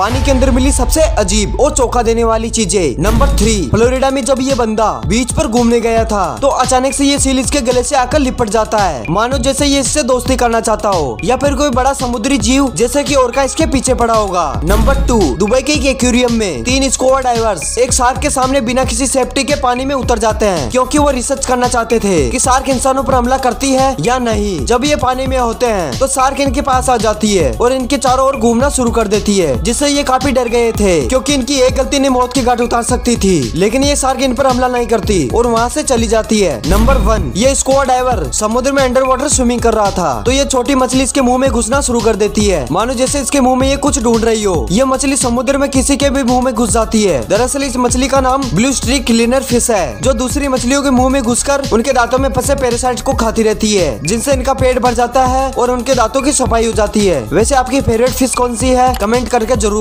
पानी के अंदर मिली सबसे अजीब और चौंका देने वाली चीज़ें। नंबर थ्री फ्लोरिडा में जब ये बंदा बीच पर घूमने गया था तो अचानक से ये सील इसके गले से आकर लिपट जाता है। मानो जैसे ये इससे दोस्ती करना चाहता हो, या फिर कोई बड़ा समुद्री जीव, जैसे कि और का इसके पीछे पड़ा होगा। नंबर टू दुबई के एक एक्वेरियम में तीन स्कोर डाइवर्स एक सार्क के सामने बिना किसी सेफ्टी के पानी में उतर जाते हैं, क्योंकि वो रिसर्च करना चाहते थे कि सार्क इंसानों पर हमला करती है या नहीं। जब ये पानी में होते हैं तो सार्क इनके पास आ जाती है और इनके चारों ओर घूमना शुरू कर देती है, जिससे ये काफ़ी डर गए थे, क्योंकि इनकी एक गलती ने मौत की घाट उतार सकती थी। लेकिन ये सार्क इन पर हमला नहीं करती और वहाँ से चली जाती है। नंबर वन, ये स्कोर डाइवर समुद्र में अंडर वाटर स्विमिंग कर रहा था। तो ये छोटी मछली इसके मुँह में घुसना शुरू कर देती है। मानो जैसे इसके मुँह में ये कुछ ढूंढ रही हो। ये मछली समुद्र में किसी के भी मुँह में घुस जाती है। दरअसल इस मछली का नाम ब्लू स्ट्रीक क्लीनर फ़िश है, जो दूसरी मछलियों के मुँह में घुसकर उनके दांतों में फंसे पेरासाइट को खाती रहती है, जिनसे इनका पेट भर जाता है और उनके दांतों की सफ़ाई हो जाती है। वैसे आपकी फेवरेट फ़िश कौन सी है? कमेंट करके ज़रूर